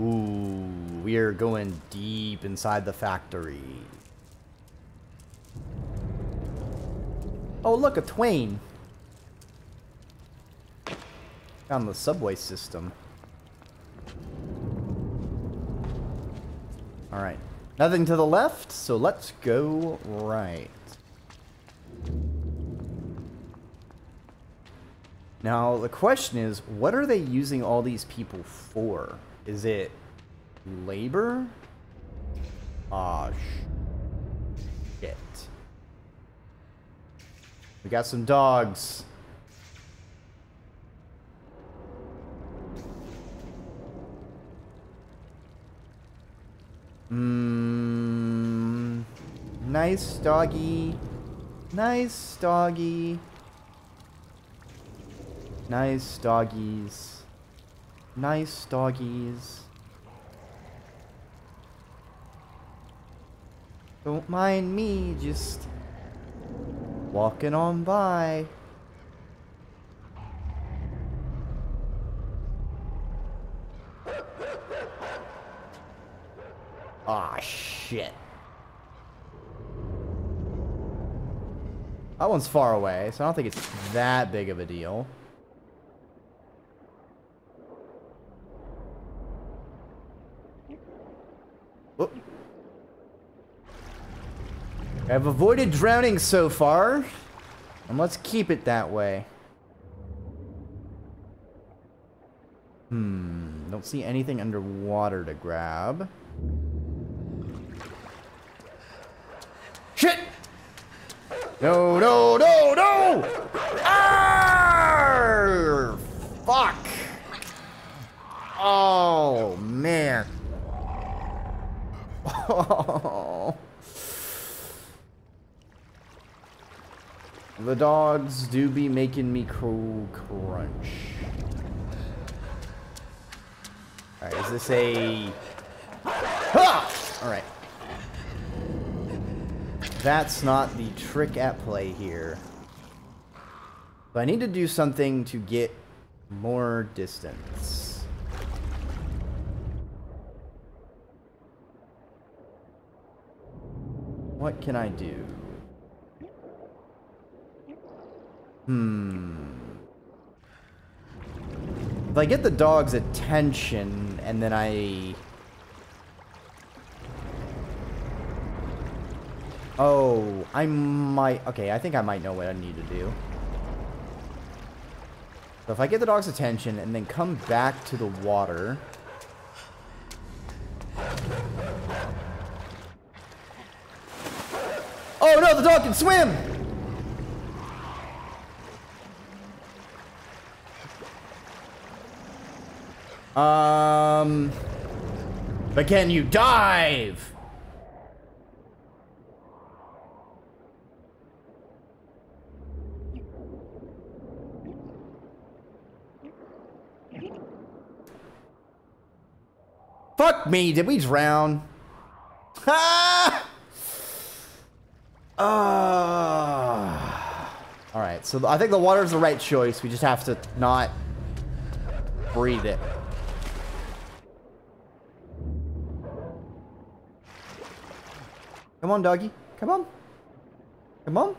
Ooh, we are going deep inside the factory. Oh, look, a Twain. On the subway system. Alright. Nothing to the left, so let's go right. Now, the question is, what are they using all these people for? Is it labor? Ah, shit. We got some dogs. Mmm. Nice doggy. Nice doggy. Nice doggies. Nice doggies. Don't mind me, just walking on by. Ah, shit. That one's far away, so I don't think it's that big of a deal. I've avoided drowning so far, and let's keep it that way. Hmm, don't see anything underwater to grab. Shit! No, no, no, no! Arr! Fuck! Oh, man. the dogs do be making me cool crunch. Alright, is this a... Ha! Alright. That's not the trick at play here. But I need to do something to get more distance. What can I do? Hmm. If I get the dog's attention and then I Oh, I might... Okay, I think I might know what I need to do. So if I get the dog's attention and then come back to the water... Oh no, the dog can swim! Um... But can you dive? Fuck me, did we drown? Ah! Uh, Alright, so I think the water is the right choice. We just have to not breathe it. Come on, doggy. Come on. Come on.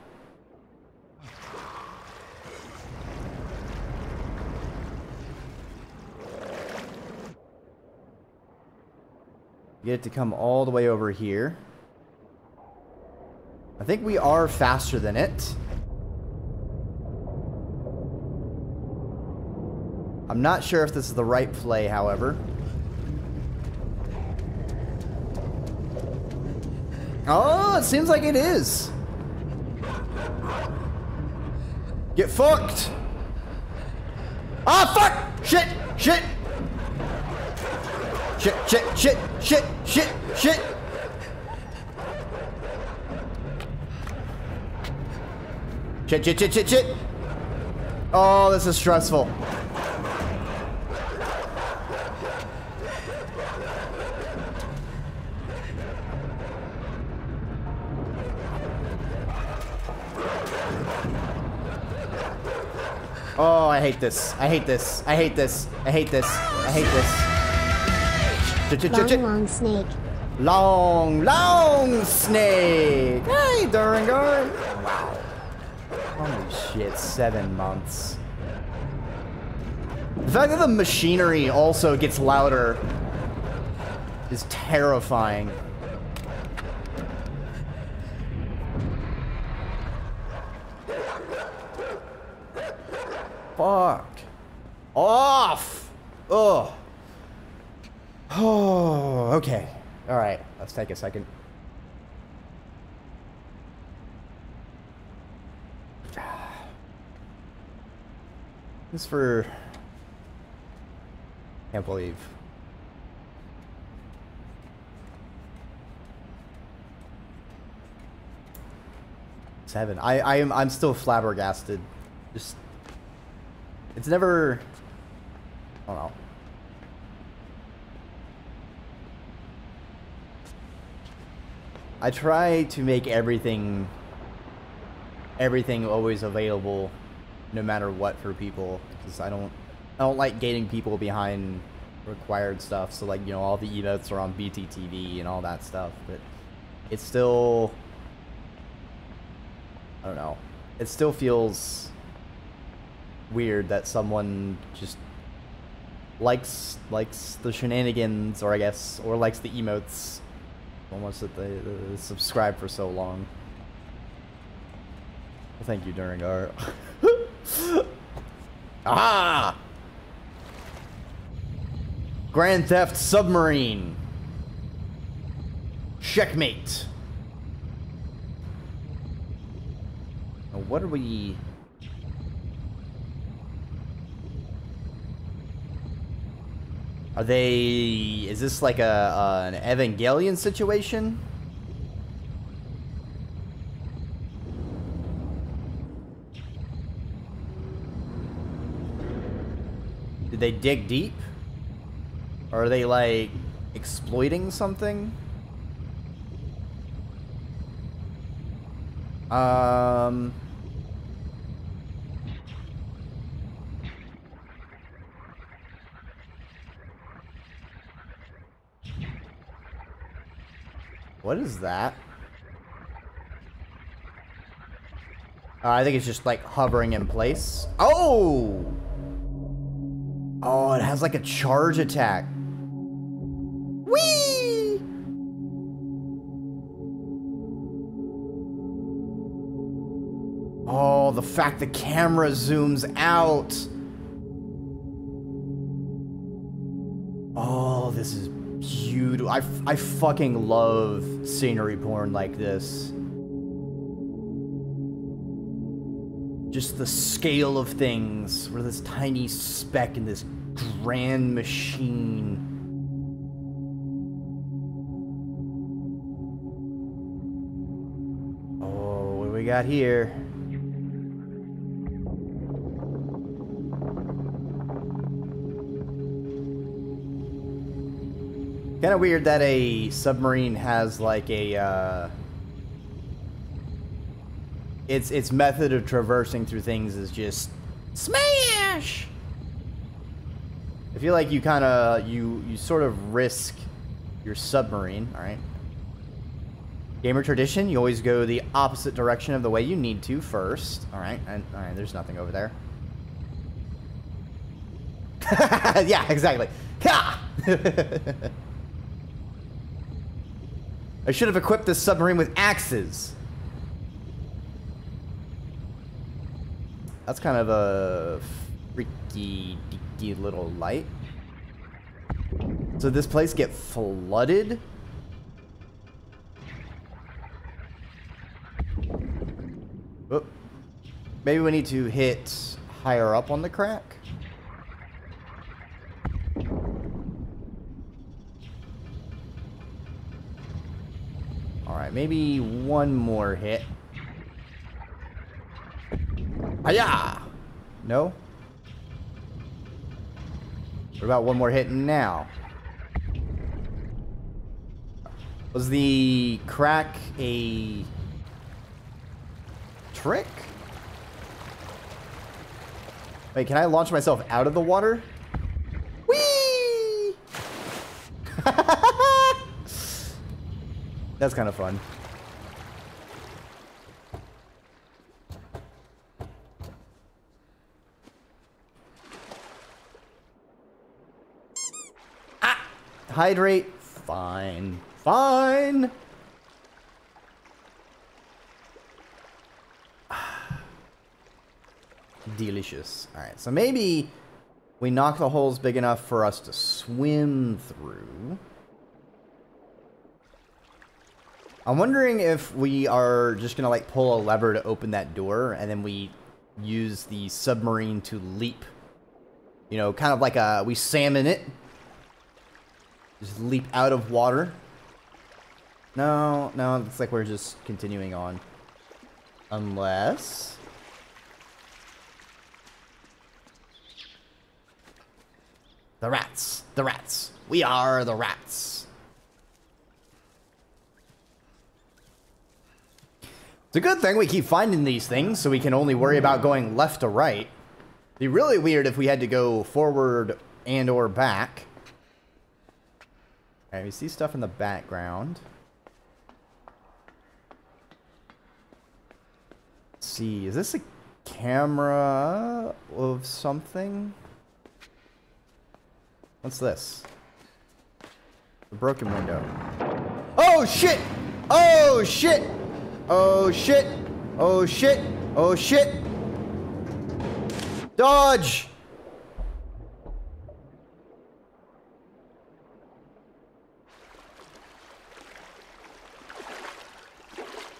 Get it to come all the way over here. I think we are faster than it. I'm not sure if this is the right play, however. Oh, it seems like it is. Get fucked. Ah, fuck! Shit! Shit! Shit, shit, shit, shit, shit, shit. Shit, shit, shit, shit, shit. Oh, this is stressful. Oh, I hate this. I hate this. I hate this. I hate this. I hate this. Long, long snake. Long, long snake! Hey, Durangar! Wow. Holy shit, seven months. The fact that the machinery also gets louder is terrifying. Fuck. Off! Ugh. Oh, okay. All right, let's take a second. This for... Can't believe. Seven. I, I am I'm still flabbergasted. Just it's never I don't know. I try to make everything everything always available no matter what for people because I don't I don't like gating people behind required stuff so like you know all the emotes are on BTTV and all that stuff but it's still I don't know it still feels weird that someone just likes likes the shenanigans or I guess or likes the emotes almost that they, they subscribe for so long. Well, thank you, Durangar. ah! Grand Theft Submarine. Checkmate. Now, what are we... Are they... Is this like a an Evangelion situation? Did they dig deep? Or are they like exploiting something? Um... What is that? Uh, I think it's just like hovering in place. Oh! Oh, it has like a charge attack. Whee! Oh, the fact the camera zooms out. I, I fucking love scenery porn like this. Just the scale of things. We're this tiny speck in this grand machine. Oh, what do we got here? Kind of weird that a submarine has like a uh, its its method of traversing through things is just smash. I feel like you kind of you you sort of risk your submarine. All right. Gamer tradition, you always go the opposite direction of the way you need to first. All right, and all right, there's nothing over there. yeah, exactly. Ha! I should have equipped this submarine with axes. That's kind of a freaky deaky little light. So this place get flooded? Oop. Maybe we need to hit higher up on the crack? Alright, maybe one more hit. Hiya! No? What about one more hit now? Was the crack a trick? Wait, can I launch myself out of the water? Whee! That's kind of fun. Ah! Hydrate. Fine. Fine. Delicious. Alright, so maybe we knock the holes big enough for us to swim through. I'm wondering if we are just gonna like pull a lever to open that door and then we use the submarine to leap. You know, kind of like a, we salmon it. Just leap out of water. No, no, it's like we're just continuing on. Unless... The rats. The rats. We are the rats. It's a good thing we keep finding these things so we can only worry about going left to right. It'd be really weird if we had to go forward and or back. Alright, we see stuff in the background. Let's see, is this a camera of something? What's this? A broken window. Oh shit! Oh shit! Oh shit! Oh shit! Oh shit! Dodge!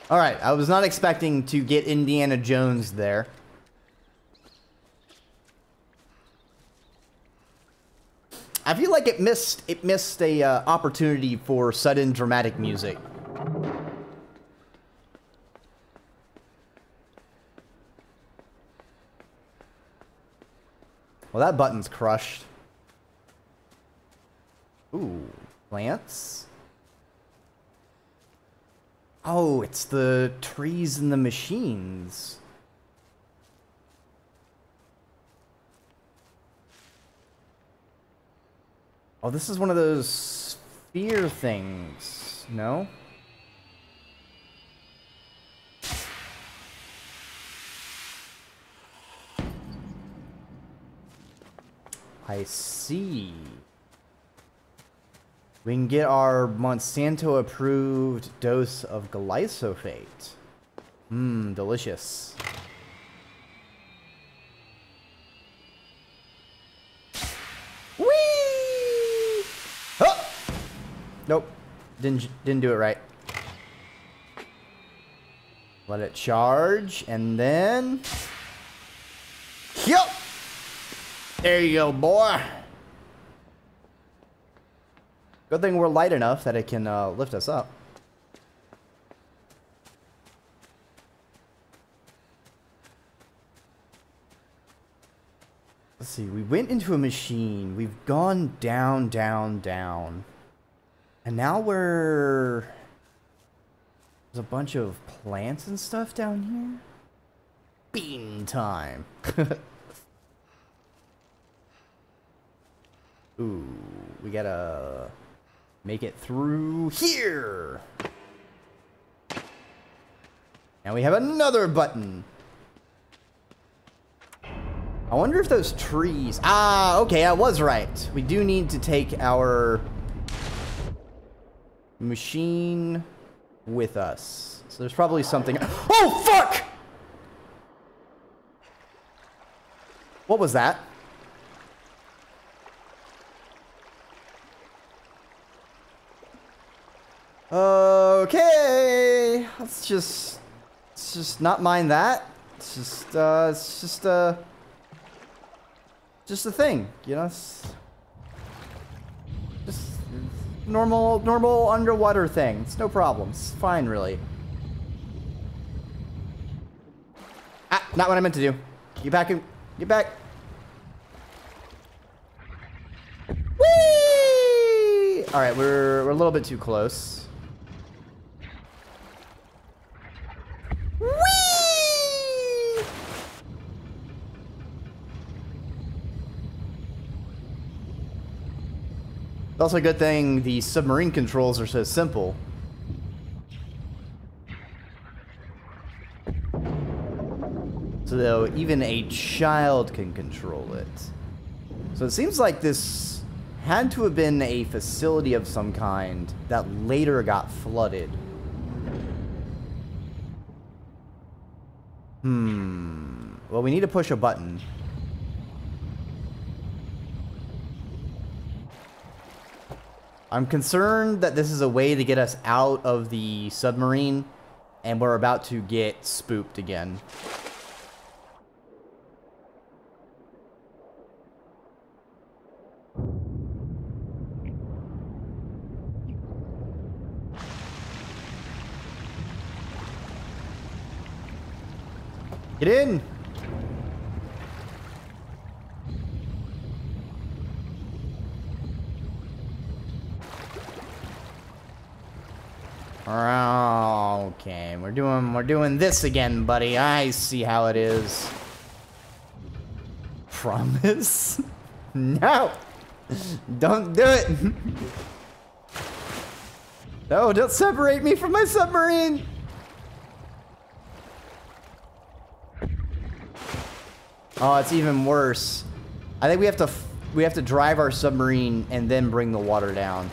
Alright, I was not expecting to get Indiana Jones there. I feel like it missed it missed a uh, opportunity for sudden dramatic music. Well, that button's crushed. Ooh, plants. Oh, it's the trees and the machines. Oh, this is one of those sphere things. No? I see. We can get our Monsanto approved dose of glyphosate. Mmm, delicious. Nope. Didn't didn't do it right. Let it charge, and then... There you go, boy. Good thing we're light enough that it can uh, lift us up. Let's see, we went into a machine. We've gone down, down, down. And now we're... There's a bunch of plants and stuff down here. Bean time. Ooh, we gotta make it through here. And we have another button. I wonder if those trees... Ah, okay, I was right. We do need to take our machine with us. So there's probably something... Oh, fuck! What was that? Okay, let's just, let's just not mind that. It's just, uh, it's just, uh, just a thing, you know? It's just normal, normal underwater thing. It's no problem. It's fine, really. Ah, not what I meant to do. Get back in, get back. Whee! All right, we're, we're a little bit too close. It's also a good thing the submarine controls are so simple. So even a child can control it. So it seems like this had to have been a facility of some kind that later got flooded. Hmm. Well, we need to push a button. I'm concerned that this is a way to get us out of the submarine, and we're about to get spooked again. Get in! Okay, we're doing we're doing this again, buddy. I see how it is. Promise? no! Don't do it! no, don't separate me from my submarine! Oh, it's even worse. I think we have to we have to drive our submarine and then bring the water down.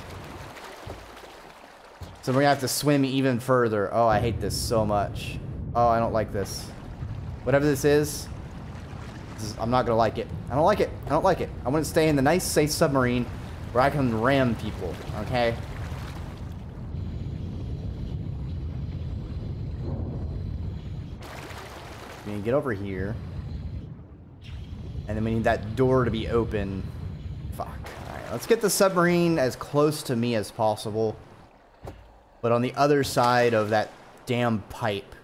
So we're gonna have to swim even further. Oh, I hate this so much. Oh, I don't like this. Whatever this is, this is I'm not gonna like it. I don't like it. I don't like it. I want to stay in the nice, safe submarine where I can ram people, okay? We need to get over here. And then we need that door to be open. Fuck. Alright, let's get the submarine as close to me as possible. But on the other side of that damn pipe.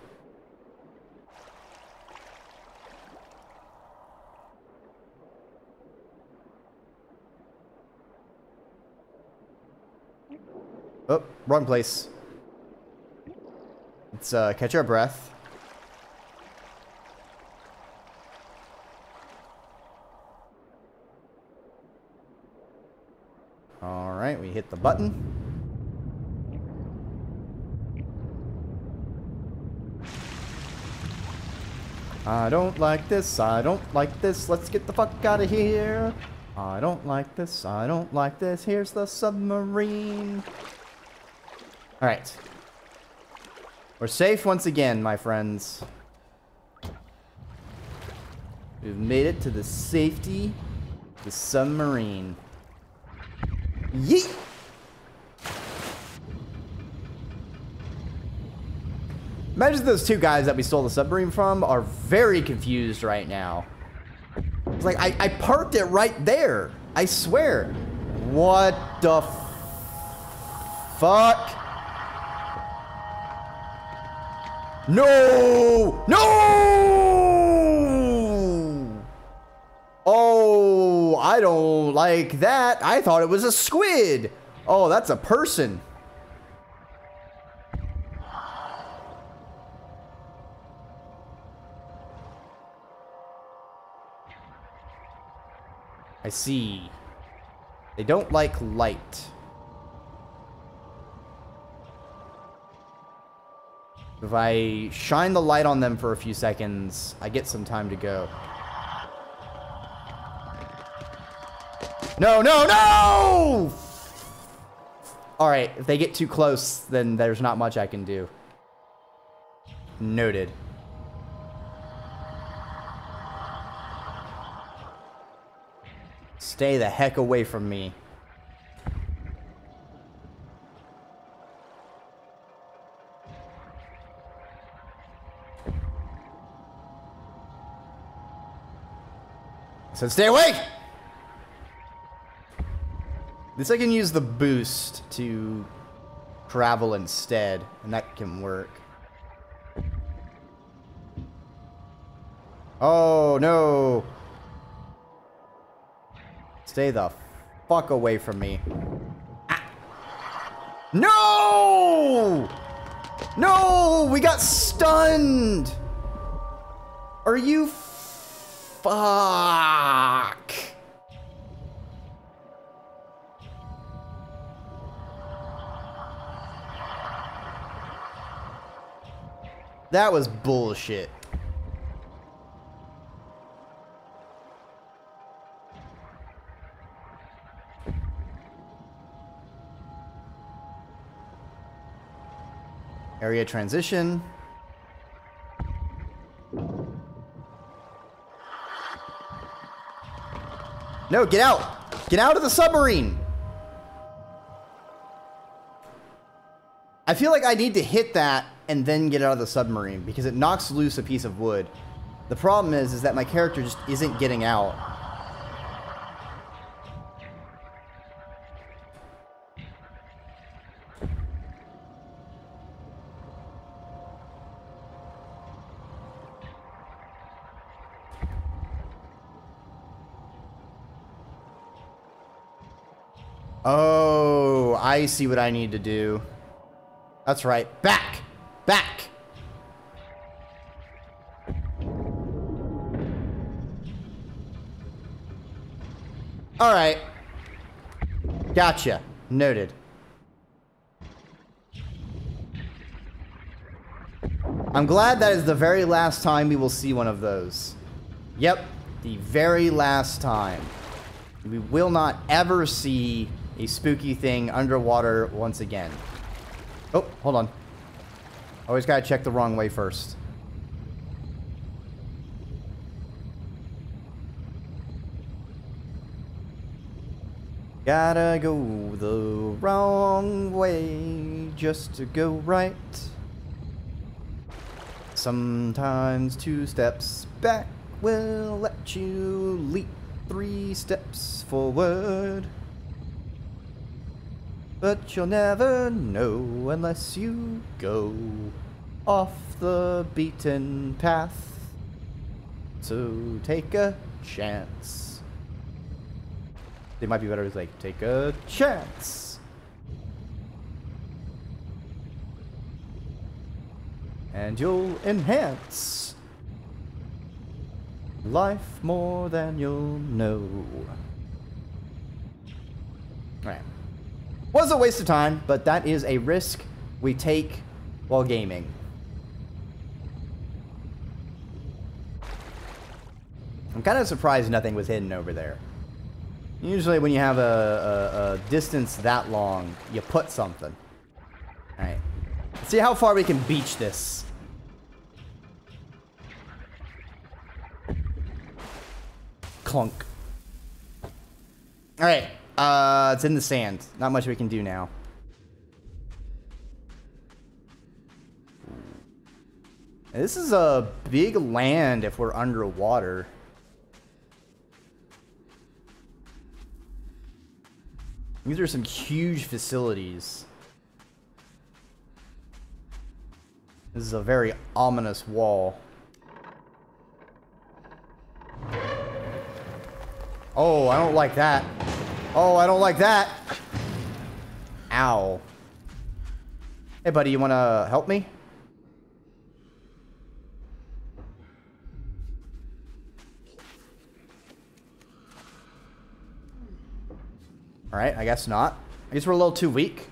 Oh, wrong place. Let's uh, catch our breath. Alright, we hit the button. I don't like this, I don't like this, let's get the fuck out of here. I don't like this, I don't like this, here's the submarine. Alright. We're safe once again, my friends. We've made it to the safety the submarine. Yeet! Imagine those two guys that we stole the submarine from are very confused right now. It's like, I, I parked it right there. I swear. What the fuck? No! No! Oh, I don't like that. I thought it was a squid. Oh, that's a person. See. They don't like light. If I shine the light on them for a few seconds, I get some time to go. No, no, no! Alright, if they get too close, then there's not much I can do. Noted. Stay the heck away from me. So stay away! This I can use the boost to travel instead, and that can work. Oh, no! Stay the fuck away from me. Ah. No! No! We got stunned! Are you... Fuck! That was bullshit. Area transition. No, get out! Get out of the submarine! I feel like I need to hit that and then get out of the submarine because it knocks loose a piece of wood. The problem is, is that my character just isn't getting out. Oh, I see what I need to do. That's right. Back! Back! Alright. Gotcha. Noted. I'm glad that is the very last time we will see one of those. Yep, the very last time. We will not ever see a spooky thing underwater once again. Oh, hold on. Always gotta check the wrong way first. Gotta go the wrong way just to go right. Sometimes two steps back will let you leap three steps forward. But you'll never know unless you go off the beaten path. So take a chance. They might be better to like take a chance. And you'll enhance life more than you'll know. Alright. Was a waste of time, but that is a risk we take while gaming. I'm kind of surprised nothing was hidden over there. Usually when you have a, a, a distance that long, you put something. Alright. See how far we can beach this. Clunk. Alright. Uh, it's in the sand. Not much we can do now. This is a big land if we're underwater. These are some huge facilities. This is a very ominous wall. Oh, I don't like that. Oh, I don't like that. Ow. Hey, buddy, you want to help me? Alright, I guess not. I guess we're a little too weak.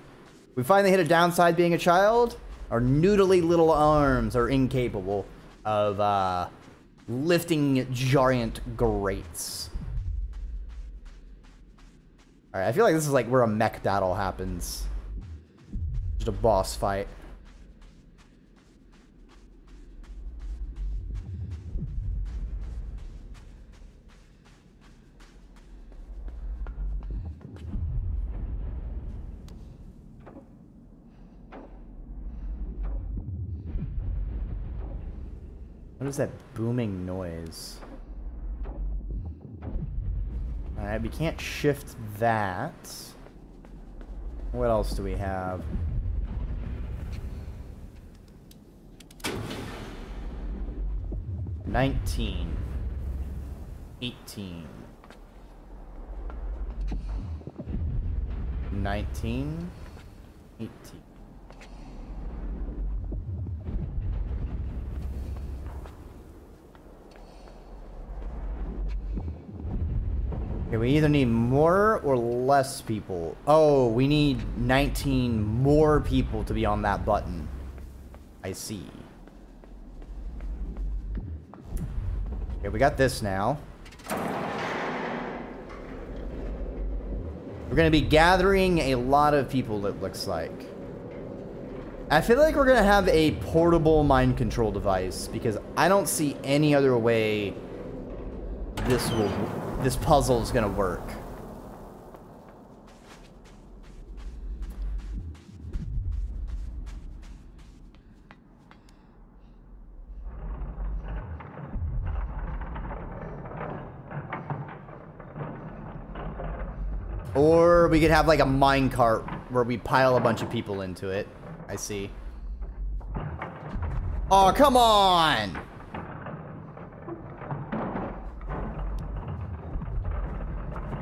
We finally hit a downside being a child. Our noodly little arms are incapable of uh, lifting giant grates. Alright, I feel like this is like where a mech battle happens. Just a boss fight. What is that booming noise? We can't shift that. What else do we have? Nineteen. Eighteen. Nineteen. Eighteen. Okay, we either need more or less people. Oh, we need 19 more people to be on that button. I see. Okay, we got this now. We're going to be gathering a lot of people, it looks like. I feel like we're gonna have a portable mind control device because I don't see any other way this will this puzzle is gonna work. Or we could have like a minecart where we pile a bunch of people into it. I see. Oh, come on!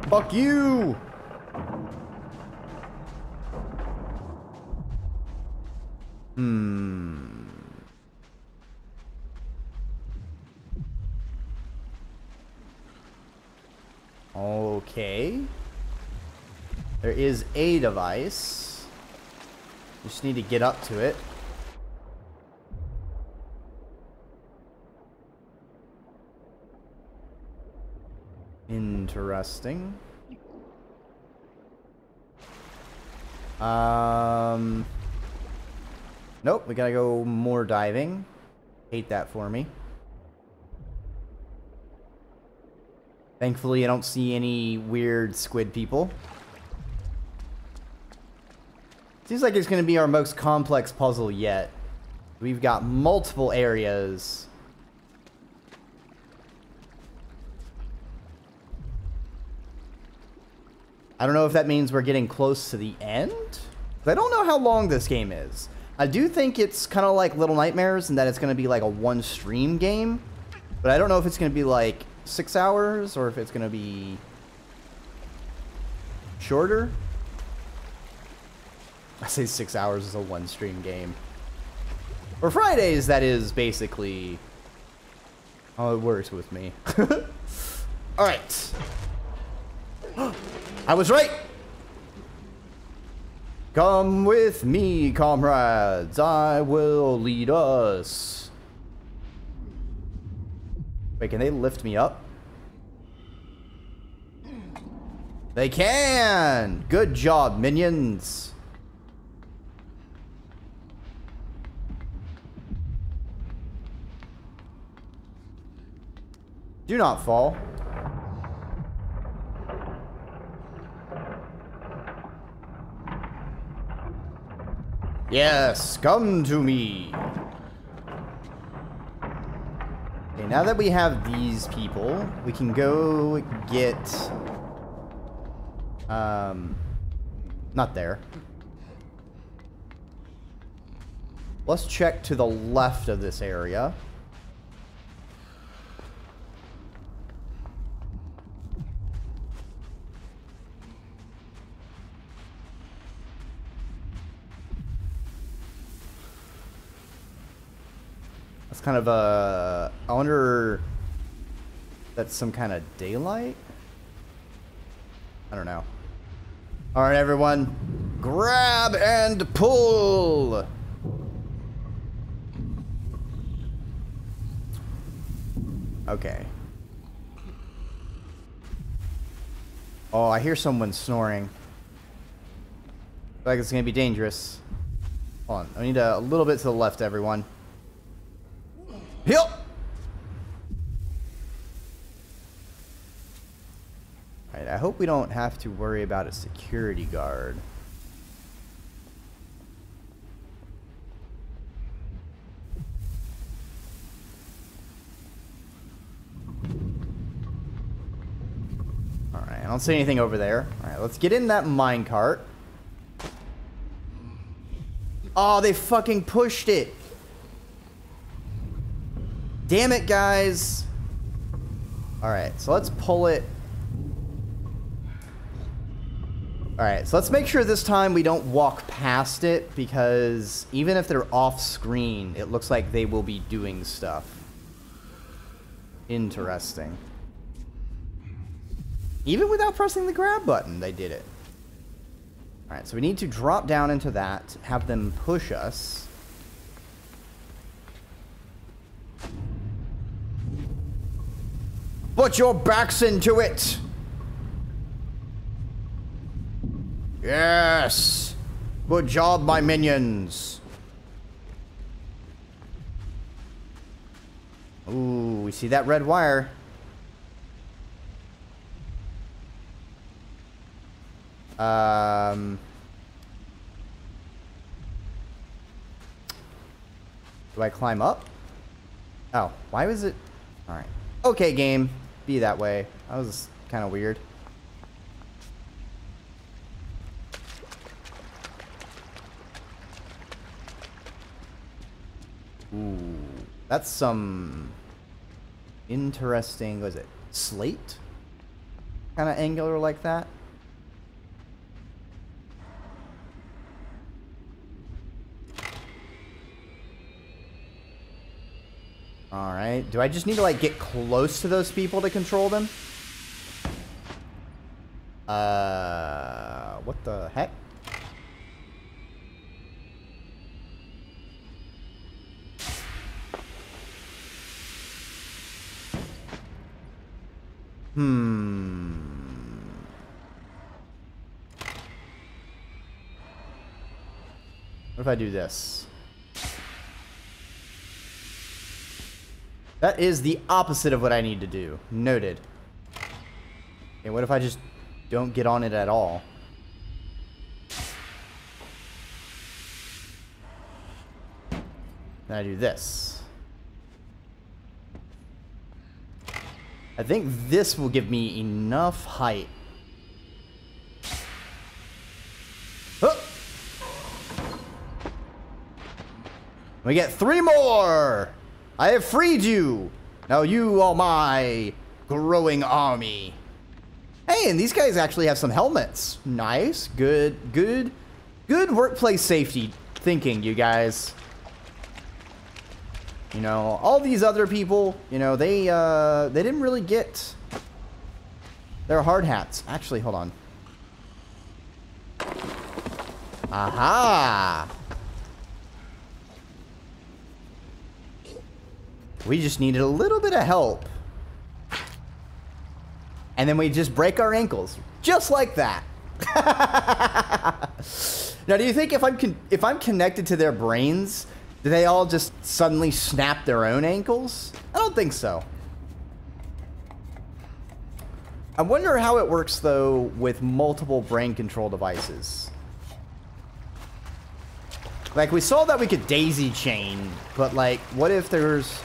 Fuck you! Hmm. Okay. There is a device. You just need to get up to it. Interesting. Um. Nope, we gotta go more diving. Hate that for me. Thankfully, I don't see any weird squid people. Seems like it's going to be our most complex puzzle yet. We've got multiple areas. I don't know if that means we're getting close to the end. I don't know how long this game is. I do think it's kind of like Little Nightmares and that it's going to be like a one stream game. But I don't know if it's going to be like six hours or if it's going to be shorter. I say six hours is a one stream game. For Fridays, that is basically how it works with me. Alright. I was right! Come with me, comrades. I will lead us. Wait, can they lift me up? They can! Good job, minions. Do not fall. Yes, come to me. Okay, now that we have these people, we can go get... Um, not there. Let's check to the left of this area. It's kind of a... I wonder... That's some kind of daylight? I don't know. Alright, everyone. Grab and pull! Okay. Oh, I hear someone snoring. like it's gonna be dangerous. Hold on. I need a, a little bit to the left, everyone. Yep. Alright, I hope we don't have to worry about a security guard. Alright, I don't see anything over there. Alright, let's get in that minecart. Oh, they fucking pushed it. Damn it, guys. Alright, so let's pull it. Alright, so let's make sure this time we don't walk past it, because even if they're off screen, it looks like they will be doing stuff. Interesting. Even without pressing the grab button, they did it. Alright, so we need to drop down into that, have them push us. put your backs into it. Yes. Good job, my minions. Ooh, we see that red wire. Um... Do I climb up? Oh, why was it? All right. Okay, game. Be that way. That was kind of weird. Ooh. That's some interesting, was it slate? Kind of angular like that. Alright. Do I just need to, like, get close to those people to control them? Uh, what the heck? Hmm. What if I do this? That is the opposite of what I need to do. Noted. And what if I just don't get on it at all? Then I do this. I think this will give me enough height. Oh! We get three more! I have freed you! Now you are my growing army. Hey, and these guys actually have some helmets. Nice. Good, good, good workplace safety thinking, you guys. You know, all these other people, you know, they, uh, they didn't really get their hard hats. Actually, hold on. Aha! We just needed a little bit of help. And then we just break our ankles. Just like that. now, do you think if I'm if I'm connected to their brains, do they all just suddenly snap their own ankles? I don't think so. I wonder how it works, though, with multiple brain control devices. Like, we saw that we could daisy chain, but, like, what if there's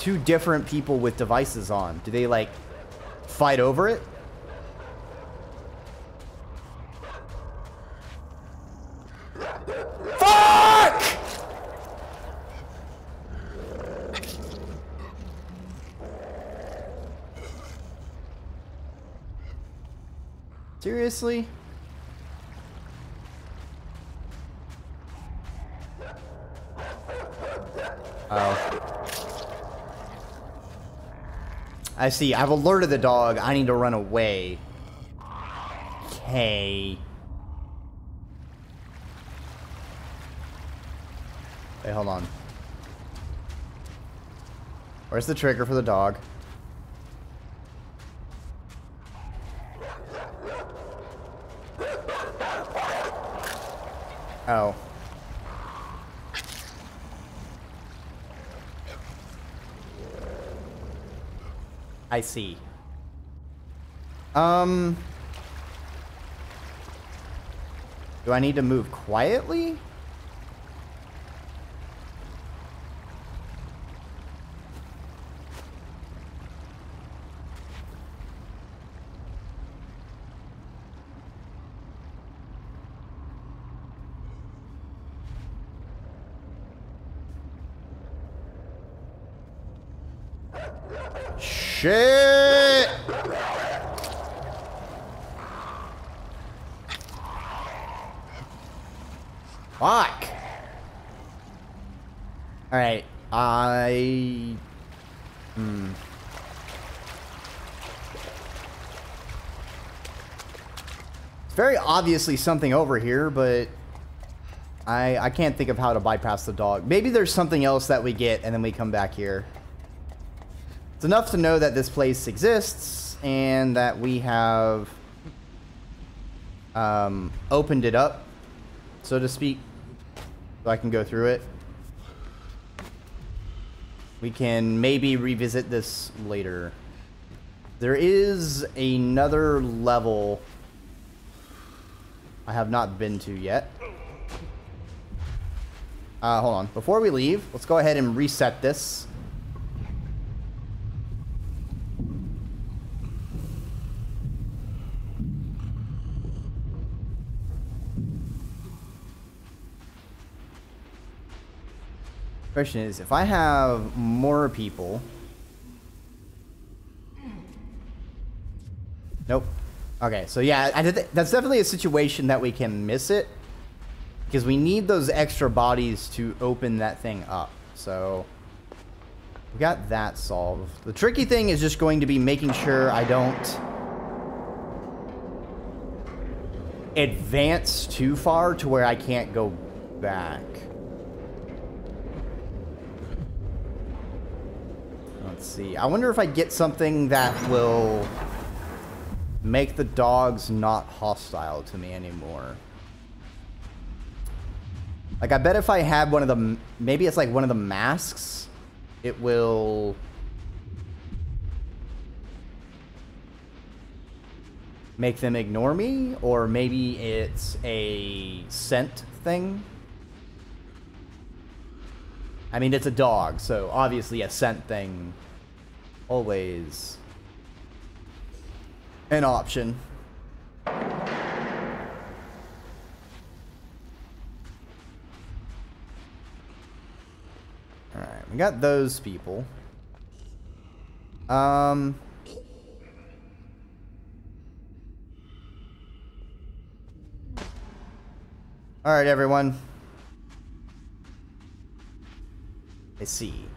two different people with devices on? Do they like fight over it? Fuck! Seriously? Oh. I see. I've alerted the dog. I need to run away. Okay. Hey, hold on. Where's the trigger for the dog? Oh. I see. Um... Do I need to move quietly? Shit! Fuck! Alright, I... Hmm. It's very obviously something over here, but... I, I can't think of how to bypass the dog. Maybe there's something else that we get, and then we come back here. It's enough to know that this place exists and that we have um, opened it up, so to speak, so I can go through it. We can maybe revisit this later. There is another level I have not been to yet. Uh, hold on. Before we leave, let's go ahead and reset this. Question is, if I have more people... Nope. Okay, so yeah, th that's definitely a situation that we can miss it. Because we need those extra bodies to open that thing up. So, we got that solved. The tricky thing is just going to be making sure I don't advance too far to where I can't go back. Let's see. I wonder if I get something that will make the dogs not hostile to me anymore. Like, I bet if I had one of the... Maybe it's like one of the masks. It will... Make them ignore me? Or maybe it's a scent thing? I mean, it's a dog, so obviously a scent thing always an option. Alright, we got those people. Um... Alright, everyone. I see.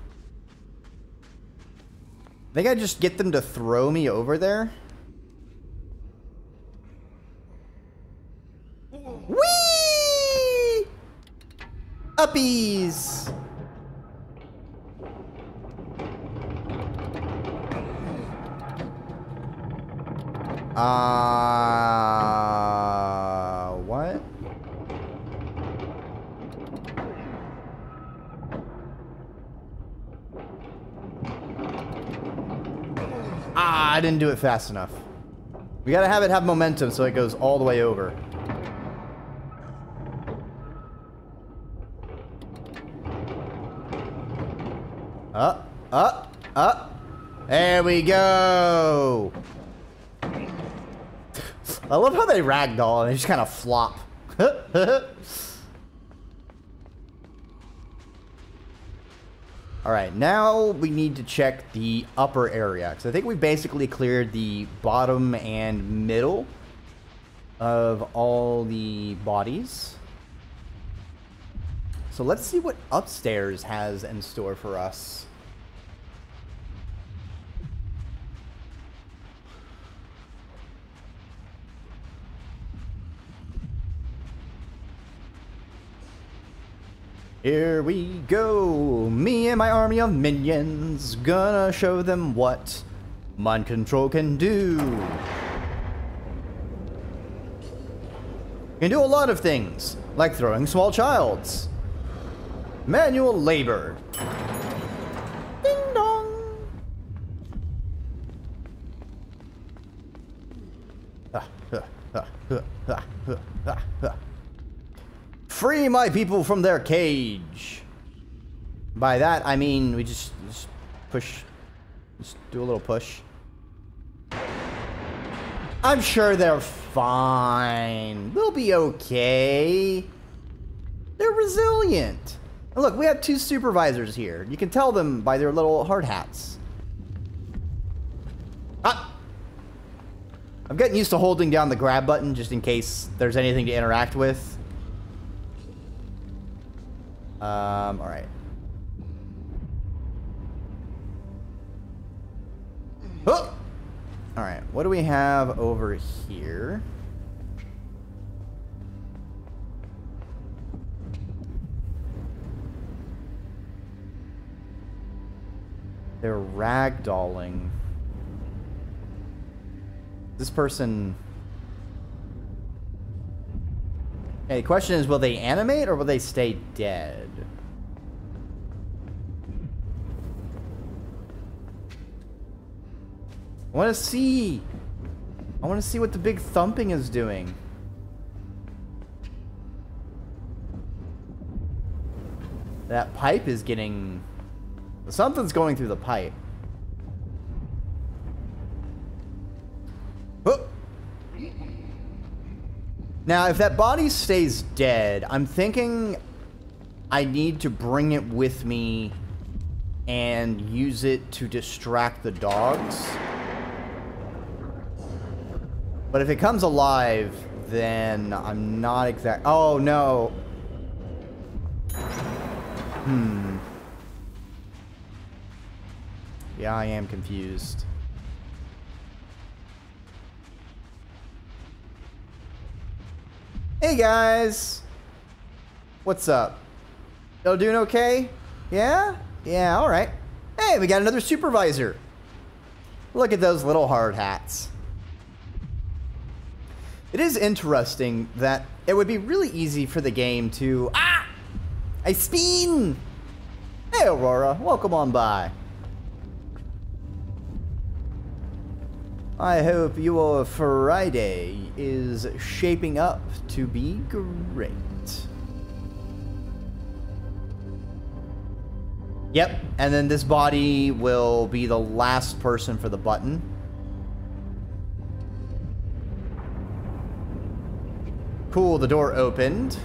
I think I just get them to throw me over there. Whee! Uppies! Uh, what? Ah, I didn't do it fast enough. We gotta have it have momentum so it goes all the way over. Up, up, up. There we go. I love how they ragdoll and they just kind of flop. Alright, now we need to check the upper area. Because I think we basically cleared the bottom and middle of all the bodies. So let's see what upstairs has in store for us. Here we go, me and my army of minions, gonna show them what mind control can do. Can do a lot of things, like throwing small childs. Manual labor. Ding dong. Ah, ah, ah, ah, ah, ah, ah, ah. Free my people from their cage. By that, I mean we just, just push. Just do a little push. I'm sure they're fine. They'll be okay. They're resilient. And look, we have two supervisors here. You can tell them by their little hard hats. Ah! I'm getting used to holding down the grab button just in case there's anything to interact with. Um, alright. Oh! Alright, what do we have over here? They're ragdolling. This person Okay, the question is, will they animate or will they stay dead? I want to see. I want to see what the big thumping is doing. That pipe is getting... Something's going through the pipe. Now, if that body stays dead, I'm thinking I need to bring it with me and use it to distract the dogs. But if it comes alive, then I'm not exact. Oh, no. Hmm. Yeah, I am confused. Hey guys! What's up? Y'all doing okay? Yeah? Yeah, alright. Hey, we got another supervisor. Look at those little hard hats. It is interesting that it would be really easy for the game to... Ah! I spin! Hey, Aurora. Welcome on by. I hope your Friday is shaping up to be great. Yep, and then this body will be the last person for the button. Cool, the door opened.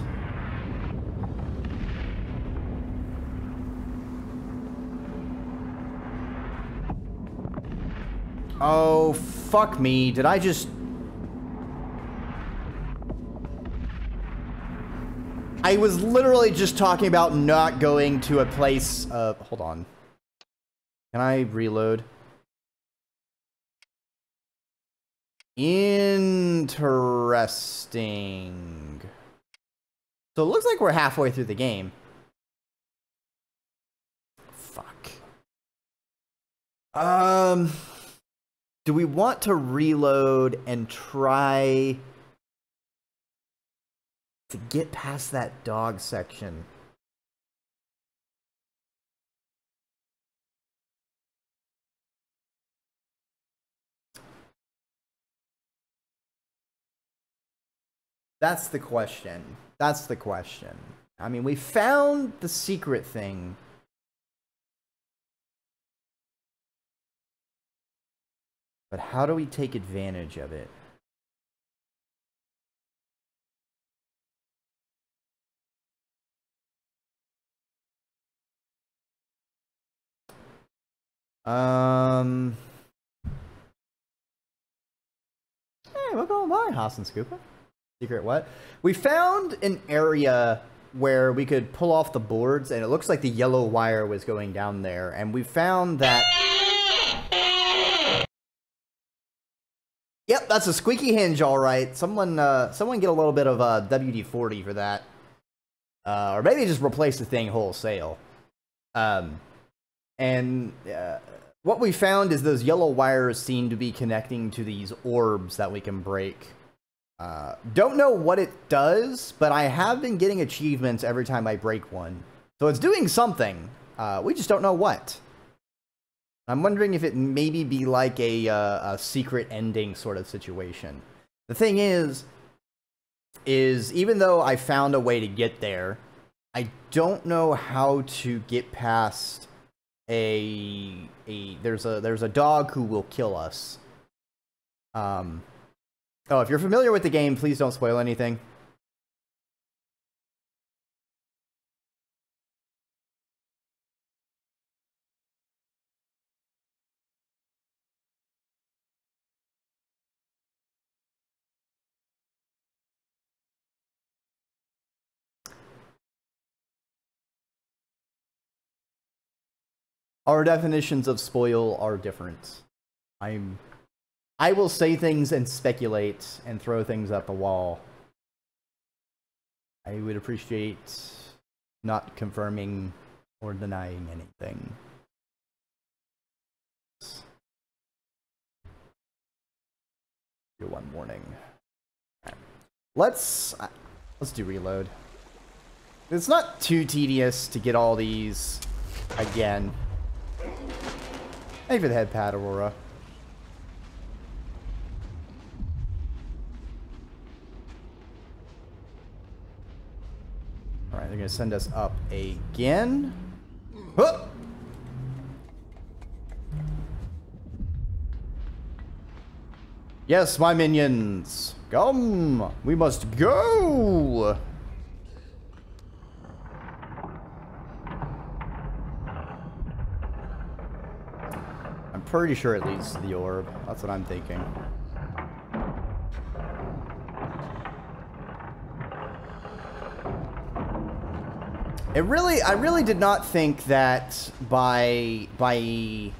Oh, fuck me. Did I just... I was literally just talking about not going to a place... Uh, hold on. Can I reload? Interesting. So it looks like we're halfway through the game. Fuck. Um do we want to reload and try to get past that dog section? That's the question. That's the question. I mean, we found the secret thing. But how do we take advantage of it? Um. Hey, welcome on by, Haas and Scoopa. Secret what? We found an area where we could pull off the boards, and it looks like the yellow wire was going down there. And we found that Yep, that's a squeaky hinge, all right. Someone, uh, someone get a little bit of uh, WD-40 for that, uh, or maybe just replace the thing wholesale. Um, and uh, what we found is those yellow wires seem to be connecting to these orbs that we can break. Uh, don't know what it does, but I have been getting achievements every time I break one. So it's doing something. Uh, we just don't know what. I'm wondering if it maybe be like a, uh, a secret ending sort of situation. The thing is, is even though I found a way to get there, I don't know how to get past a a there's a there's a dog who will kill us. Um Oh, if you're familiar with the game, please don't spoil anything. Our definitions of spoil are different. I'm I will say things and speculate and throw things at the wall. I would appreciate not confirming or denying anything. Do one warning. Let's let's do reload. It's not too tedious to get all these again. Thank you for the head Pad Aurora. All right, they're gonna send us up again. Huh! Yes, my minions, come! We must go! Pretty sure it leads to the orb. That's what I'm thinking. It really, I really did not think that by by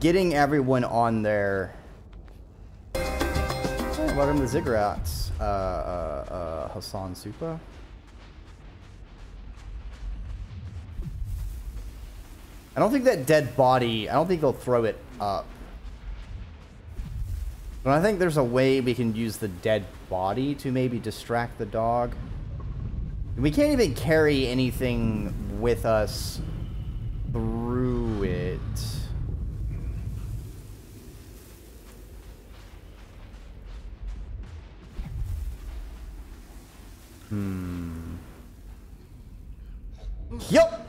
getting everyone on there. Welcome to Ziggurats, uh, uh, uh, Hassan Supa. I don't think that dead body, I don't think they'll throw it up. But I think there's a way we can use the dead body to maybe distract the dog. We can't even carry anything with us through it. Hmm. Yup.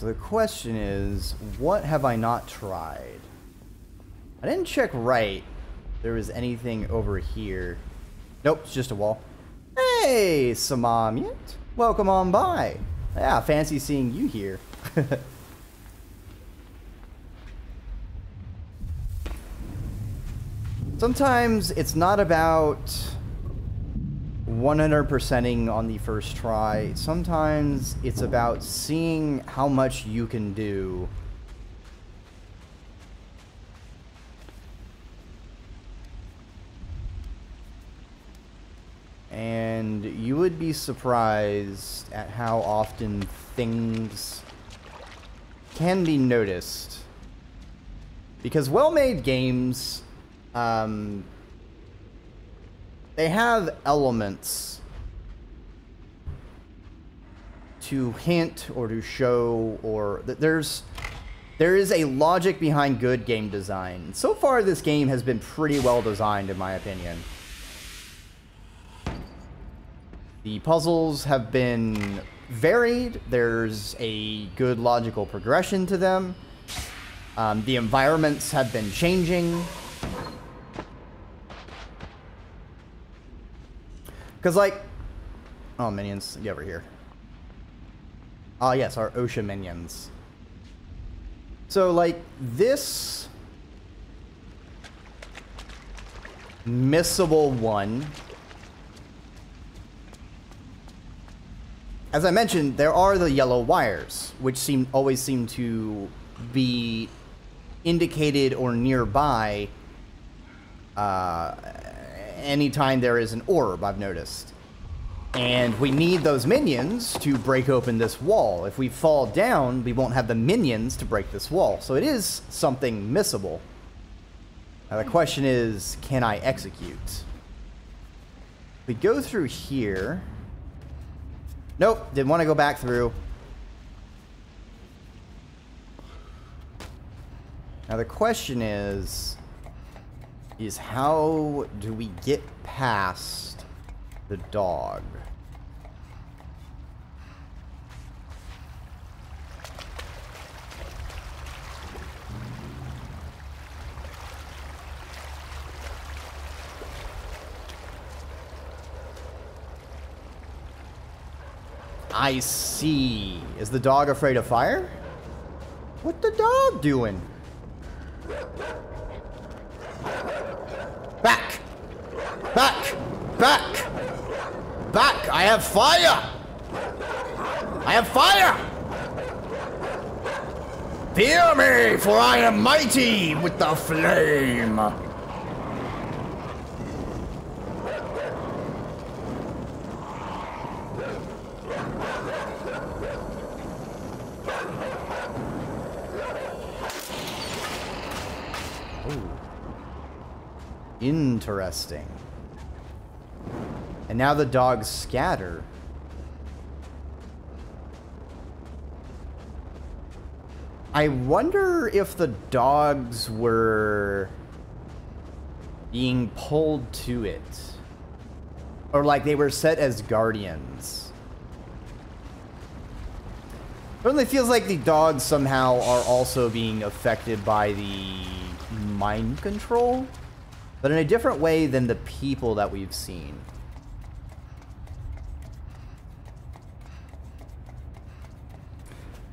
So the question is, what have I not tried? I didn't check right, there was anything over here. Nope, it's just a wall. Hey, Samamyat. Welcome on by. Yeah, fancy seeing you here. Sometimes it's not about 100%ing on the first try. Sometimes it's about seeing how much you can do and you would be surprised at how often things can be noticed. Because well-made games, um, they have elements to hint or to show or th there's there is a logic behind good game design. So far this game has been pretty well designed in my opinion. The puzzles have been varied. There's a good logical progression to them. Um, the environments have been changing. Because, like... Oh, minions. Get over here. Ah, yes, our OSHA minions. So, like, this... Missable one as I mentioned, there are the yellow wires, which seem always seem to be indicated or nearby uh, anytime there is an orb, I've noticed. And we need those minions to break open this wall. If we fall down, we won't have the minions to break this wall. So it is something missable. Now the question is, can I execute? we go through here... Nope, didn't want to go back through. Now the question is, is how do we get past the dog? I see. Is the dog afraid of fire? What the dog doing? Back! Back! Back! Back! I have fire! I have fire! Fear me, for I am mighty with the flame! Interesting. And now the dogs scatter. I wonder if the dogs were being pulled to it. Or like they were set as guardians. Certainly feels like the dogs somehow are also being affected by the mind control, but in a different way than the people that we've seen.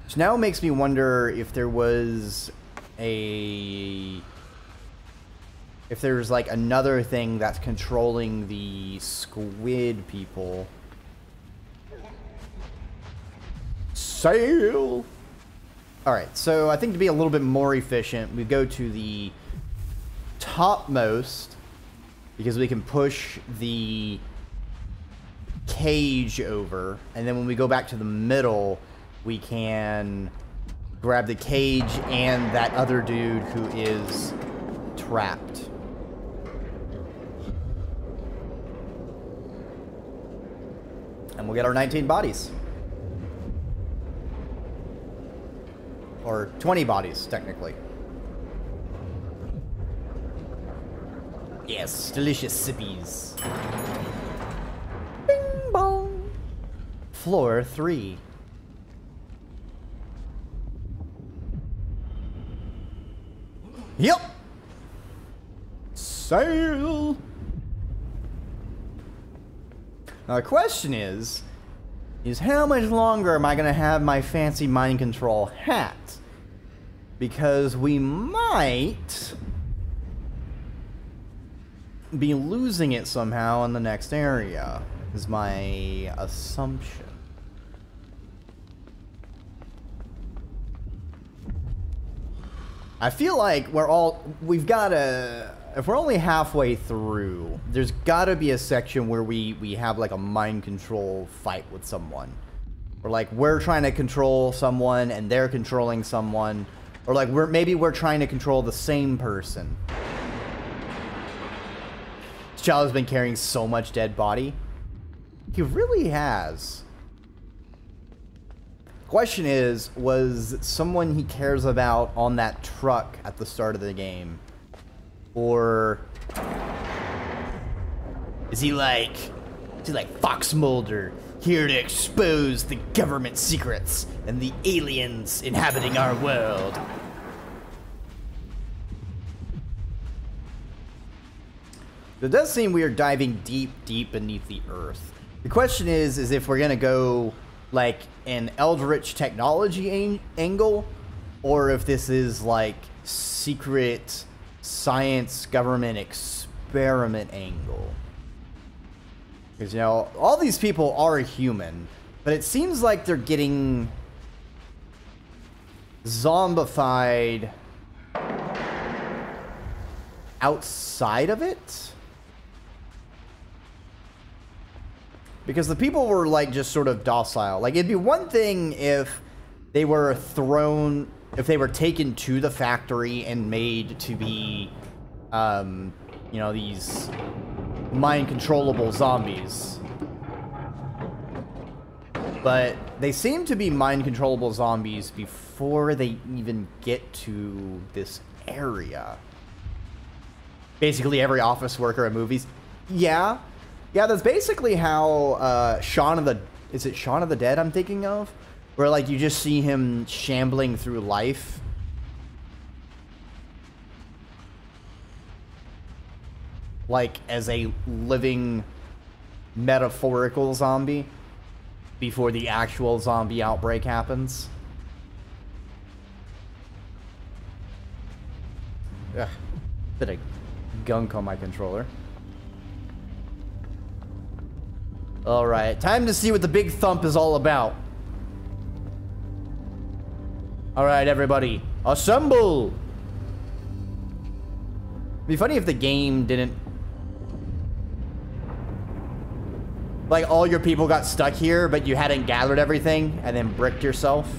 Which now makes me wonder if there was a if there's like another thing that's controlling the squid people. Sail! Alright, so I think to be a little bit more efficient, we go to the topmost because we can push the cage over. And then when we go back to the middle, we can grab the cage and that other dude who is trapped. And we'll get our 19 bodies. Or 20 bodies, technically. Yes, delicious sippies. Bing bong. Floor 3. Yep. Sail. Now the question is, is how much longer am I going to have my fancy mind control hat? Because we might be losing it somehow in the next area, is my assumption. I feel like we're all, we've got a, if we're only halfway through, there's got to be a section where we we have like a mind control fight with someone, or like we're trying to control someone and they're controlling someone, or like we're maybe we're trying to control the same person. Child has been carrying so much dead body. He really has. Question is, was someone he cares about on that truck at the start of the game? Or is he like is he like Fox Mulder here to expose the government secrets and the aliens inhabiting our world? It does seem we are diving deep, deep beneath the earth. The question is, is if we're gonna go like an Eldritch technology angle, or if this is like secret science government experiment angle. Because, you know, all these people are human, but it seems like they're getting zombified outside of it. Because the people were, like, just sort of docile. Like, it'd be one thing if they were thrown if they were taken to the factory and made to be, um, you know, these mind controllable zombies. But they seem to be mind controllable zombies before they even get to this area. Basically, every office worker in movies. Yeah. Yeah, that's basically how uh, Shaun of the... Is it Shaun of the Dead I'm thinking of? Where, like, you just see him shambling through life. Like, as a living metaphorical zombie before the actual zombie outbreak happens. Ugh. Bit of gunk on my controller. Alright, time to see what the big thump is all about. All right, everybody, assemble. It'd be funny if the game didn't... Like, all your people got stuck here, but you hadn't gathered everything and then bricked yourself.